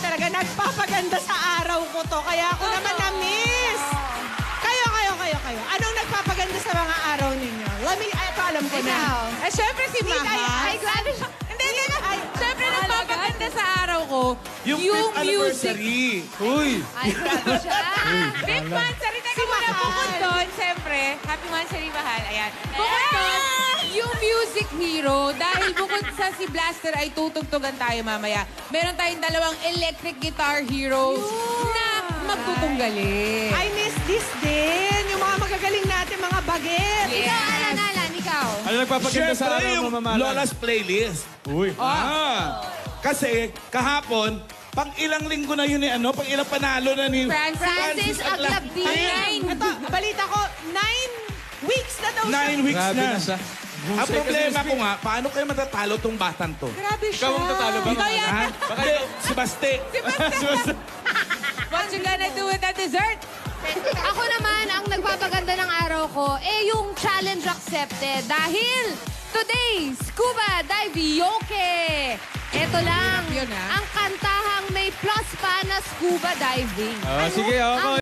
nagpapaganda sa araw ko to. Kaya ako naman na-miss. Kayo, kayo, kayo, kayo. Anong nagpapaganda sa mga araw ninyo? Let me, ay, ito alam ko na. Ikaw. Eh, syempre si Mama. Ay, grabe siya. Hindi, hindi. Ay, Syempre, nagpapaganda sa araw ko, Yung, yung, fifth music. anniversary. Uy. Ay, grabe siya. Fifth monthsary. Teka Si muna, bukod doon, syempre, happy monthsary, Mahal. Ayan. Bukod doon, yung music hero, dahil bukod sa si Blaster ay tutugtugan tayo mamaya, meron tayong dalawang electric guitar heroes na magtutunggali. I miss this din. Yung mga magagaling natin, mga baget. Yes. Ikaw, Alan, Alan, ikaw. Ano nagpapaganda sa Siyempre, araw yung mo, Mama Alan? Lola's Playlist. Uy. Ah. Kasi kahapon, pang ilang linggo na yun eh, ano? Pang ilang panalo na ni Francis Francis Aglabdin. Nine. Ito, balita ko, nine weeks na daw siya. Nine weeks Grabe na. na siya. Ang problema ko nga, paano kayo matatalo tong batang to? Grabe siya. Ikaw ang tatalo ba? Ikaw yan. Ha? Hindi, si Baste. What you gonna do with that dessert? Ako naman, ang nagpapaganda ng araw ko, eh yung challenge accepted. Dahil today, scuba dive yoke. Ito lang, yun, ang kantahang may plus pa na scuba diving. Oh, sige, Ang ako.